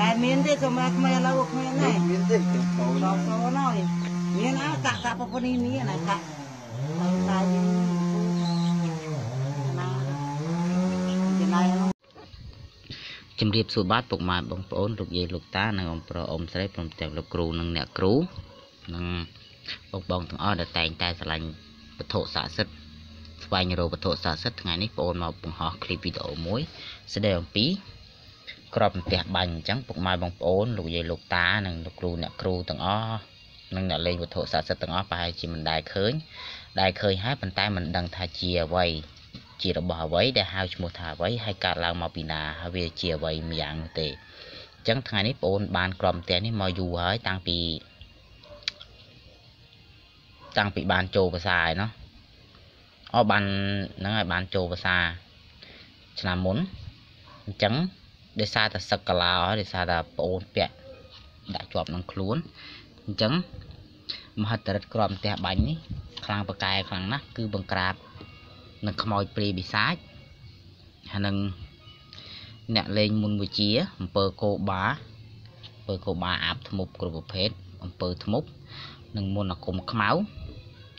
តែមានទេសម្រាប់ខ្មែរឥឡូវគ្មានទេមានទេដល់សូនហើយមានអើកាក់កាក់ប្រពន្ធនេះមានហើយកាក់នៅតែណាចំណៃជំរាបសួរបាទពុកម៉ែបងប្អូនលោកយាយលោកតានិងអំប្រអ៊ំស្រីព្រមទាំងលោកគ្រូនិងអ្នកគ្រូនិងបងបងទាំងអស់ដែលតែងតែឆ្លាញ់វត្ថុស័ក្តិសិទ្ធិស្វែងរកវត្ថុស័ក្តិសិទ្ធិថ្ងៃនេះបងអូនមកបង្ហោះឃ្លីបវីដេអូមួយស្ដីអំពី ក្របផ្ទះបាញ់អញ្ចឹងពុកម៉ែបងប្អូនលោកយាយលោកតានិងលោកគ្រូអ្នកគ្រូទាំងអស់និងអ្នកលេងវត្ថុស័ក្តិសិទ្ធិទាំងអស់ប្រហែលជាមិនដែលឃើញដែលឃើញហើយប៉ុន្តែមិនដឹងថាជាអ្វីជារបស់អ្វីដែលហៅឈ្មោះថាអ្វីហើយកើតឡើងមកពីណាហើយវាជាអ្វីម្យ៉ាងនោះទេអញ្ចឹងថ្ងៃនេះបងអូនបានក្រំផ្ទះនេះមកយូរហើយតាំងពីតាំងពីបានចូលភាសាឯណោះអស់បានហ្នឹងហើយបានចូលភាសាឆ្នាំមុនអញ្ចឹង ដោយសារតែសឹកកាឡាអស់ដោយសារតែបងអូនពាក់ដាក់ជាប់នឹងខ្លួនអញ្ចឹងមហិទ្ធិរិទ្ធក្រុមផ្ទះបាញ់នេះខ្លាំងប្រកែខ្លាំងណាស់គឺបង្ក្រាបនឹងខ្មោចព្រាយបិសាចហើយនឹងអ្នកលេងមុនវិជាអំពើកោបាអំពើកោបាអាបធ្មប់គ្រប់ប្រភេទអំពើធ្មប់និងមុនអាគមខ្មៅ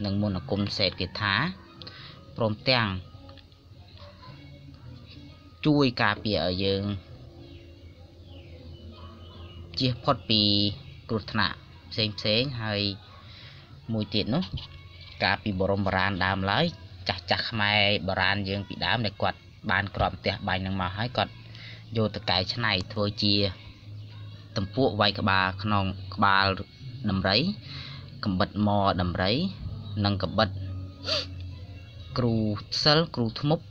និងមុនអាគមសេតកេថាព្រមទាំងជួយការពារឲ្យយើង ជៀសផុតពីគ្រោះថ្នាក់ផ្សេងផ្សេងៗហើយមួយទៀតនោះការពីបរមបរានដើមឡើយចាស់ចាស់ខ្មែរបុរាណយើងពីដើមដែលគាត់បានក្របផ្ទះបាញ់នឹងមកហើយគាត់យកទៅកែច្នៃធ្វើជា ទំពក់វាយក្បាលក្នុងក្បាលដំរីកំបិតមដំរី និងកំបិតគ្រូសិលគ្រូធ្មប់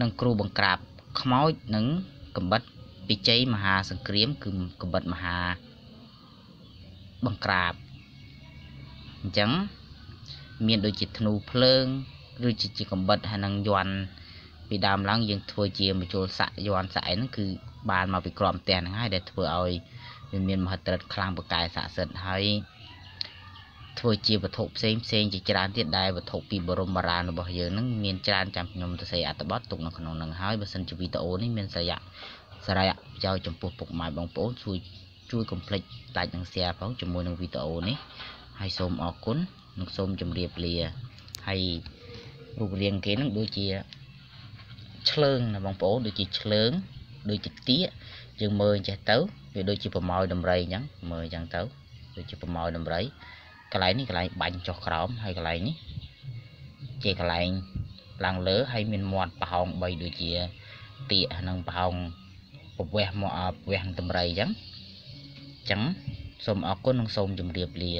និងគ្រូបង្ក្រាបខ្មោចនិងកំបិត ពិជ័យមហាសង្គ្រាម គឺកំបិតមហាបង្ក្រាបអញ្ចឹងមានដូចជាធ្នូភ្លើងឬជាជាកំបិតហើយនឹងយន់ពីដើមឡើងយើងធ្វើជាមជុលសាក់យន់សាក់អីហ្នឹងគឺបានមកពីក្រមផ្ទះហ្នឹងហើយដែលធ្វើឲ្យវាមានមហិទ្ធិឫទ្ធិខ្លាំងបកែស័ក្តិសិទ្ធិហើយធ្វើជាវត្ថុផ្សេងផ្សេងជាច្រើនទៀតដែលវត្ថុពីបរមបារាណរបស់យើងហ្នឹងមានច្រើនចាំខ្ញុំទៅសេអត្ថបទទុកនៅក្នុងហ្នឹងហើយបើសិនជាវីដេអូនេះមានសារៈ សារៈប្រយោជន៍ចំពោះពុកម៉ែបងប្អូនជួយជួយកុំភ្លេច like និង share ផងជាមួយនឹងវីដេអូនេះហើយសូមអរគុណនិងសូមជម្រាបលាហើយរូបរាងគេនឹងដូចជាឆ្លើងណាបងប្អូនដូចជាឆ្លើងដូចជាទៀកយើងមើលអញ្ចេះទៅវាដូចជាប្រម៉ោយដំរីអញ្ចឹងមើលអញ្ចឹងទៅដូចជាប្រម៉ោយដំរីកន្លែងនេះកន្លែងបាញ់ចុះក្រោមហើយកន្លែងនេះជាកន្លែងឡើងលើហើយមានមាត់ប្រហោង3ដូចជាទៀកនិងប្រហោង ប្រវេះមកប្រវេះនឹងដំរីអញ្ចឹងអញ្ចឹងសូមអរគុណនិងសូមជម្រាបលា